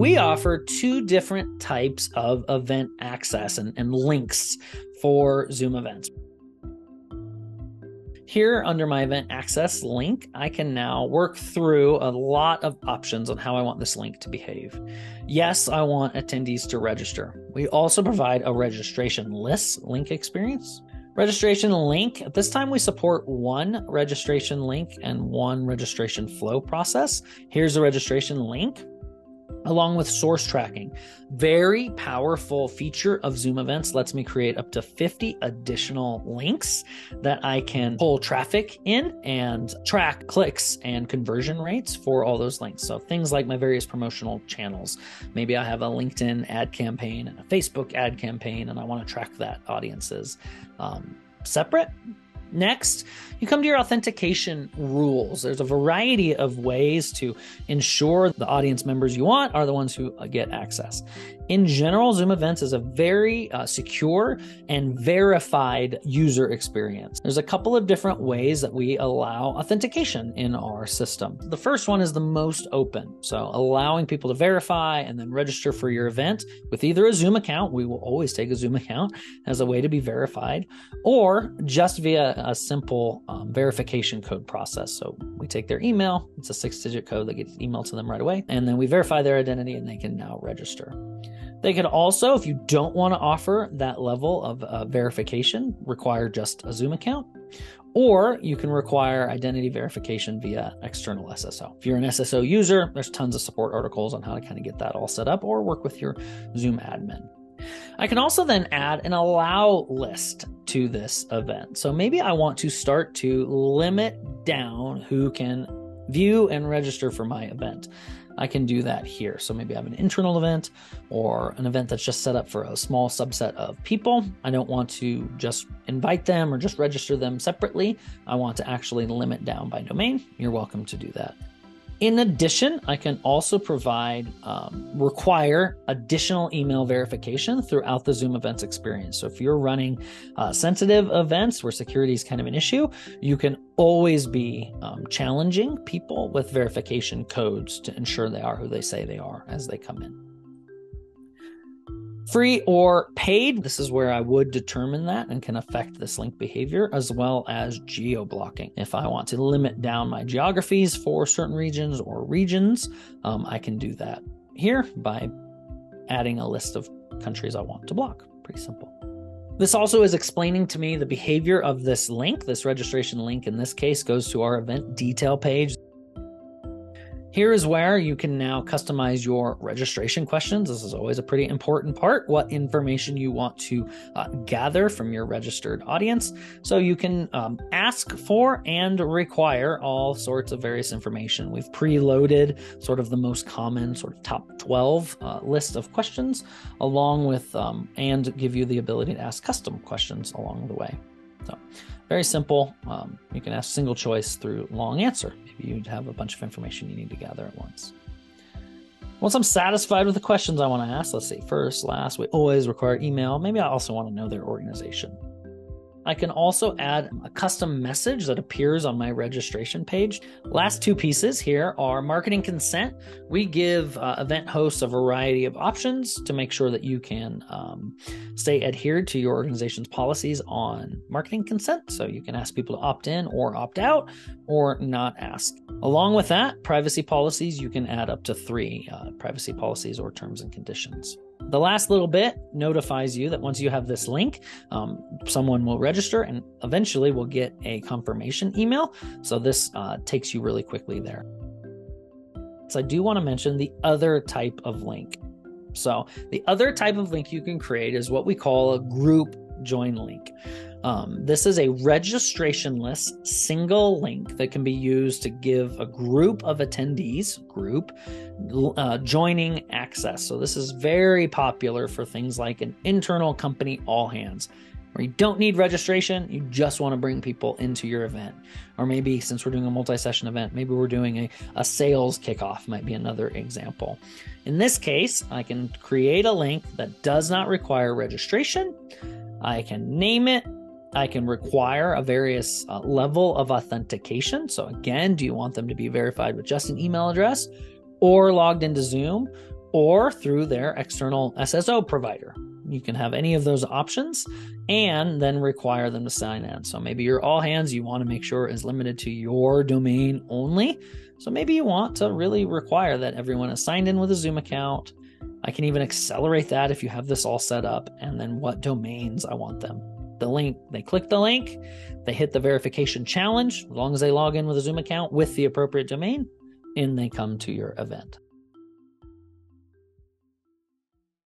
we offer two different types of event access and, and links for Zoom events. Here under my event access link, I can now work through a lot of options on how I want this link to behave. Yes, I want attendees to register. We also provide a registration list link experience. Registration link, at this time we support one registration link and one registration flow process. Here's the registration link along with source tracking. Very powerful feature of Zoom events lets me create up to 50 additional links that I can pull traffic in and track clicks and conversion rates for all those links. So things like my various promotional channels. Maybe I have a LinkedIn ad campaign and a Facebook ad campaign, and I want to track that audiences um, separate Next, you come to your authentication rules. There's a variety of ways to ensure the audience members you want are the ones who uh, get access. In general, Zoom Events is a very uh, secure and verified user experience. There's a couple of different ways that we allow authentication in our system. The first one is the most open. So, allowing people to verify and then register for your event with either a Zoom account, we will always take a Zoom account as a way to be verified, or just via a simple um, verification code process. So, we take their email, it's a six digit code that gets emailed to them right away, and then we verify their identity and they can now register. They could also, if you don't want to offer that level of uh, verification, require just a Zoom account. Or you can require identity verification via external SSO. If you're an SSO user, there's tons of support articles on how to kind of get that all set up or work with your Zoom admin. I can also then add an allow list to this event. So maybe I want to start to limit down who can view and register for my event. I can do that here. So maybe I have an internal event or an event that's just set up for a small subset of people. I don't want to just invite them or just register them separately. I want to actually limit down by domain. You're welcome to do that. In addition, I can also provide, um, require additional email verification throughout the Zoom events experience. So if you're running uh, sensitive events where security is kind of an issue, you can always be um, challenging people with verification codes to ensure they are who they say they are as they come in. Free or paid, this is where I would determine that and can affect this link behavior, as well as geo blocking. If I want to limit down my geographies for certain regions or regions, um, I can do that here by adding a list of countries I want to block. Pretty simple. This also is explaining to me the behavior of this link. This registration link in this case goes to our event detail page. Here is where you can now customize your registration questions. This is always a pretty important part what information you want to uh, gather from your registered audience. So you can um, ask for and require all sorts of various information. We've preloaded sort of the most common, sort of top 12 uh, list of questions, along with um, and give you the ability to ask custom questions along the way. So, very simple. Um, you can ask single choice through long answer. Maybe you'd have a bunch of information you need to gather at once. Once I'm satisfied with the questions I want to ask, let's see, first, last, we always require email. Maybe I also want to know their organization. I can also add a custom message that appears on my registration page. Last two pieces here are marketing consent. We give uh, event hosts a variety of options to make sure that you can um, stay adhered to your organization's policies on marketing consent. So you can ask people to opt in or opt out or not ask. Along with that, privacy policies, you can add up to three uh, privacy policies or terms and conditions. The last little bit notifies you that once you have this link, um, someone will register and eventually will get a confirmation email. So this uh, takes you really quickly there. So I do want to mention the other type of link. So the other type of link you can create is what we call a group join link. Um, this is a registration-less single link that can be used to give a group of attendees group uh, joining access. So this is very popular for things like an internal company all hands where you don't need registration, you just want to bring people into your event. Or maybe since we're doing a multi-session event, maybe we're doing a, a sales kickoff might be another example. In this case, I can create a link that does not require registration. I can name it I can require a various uh, level of authentication. So again, do you want them to be verified with just an email address or logged into Zoom? or through their external SSO provider. You can have any of those options and then require them to sign in. So maybe your all hands you want to make sure is limited to your domain only. So maybe you want to really require that everyone is signed in with a Zoom account. I can even accelerate that if you have this all set up and then what domains I want them. The link, they click the link, they hit the verification challenge, as long as they log in with a Zoom account with the appropriate domain, and they come to your event.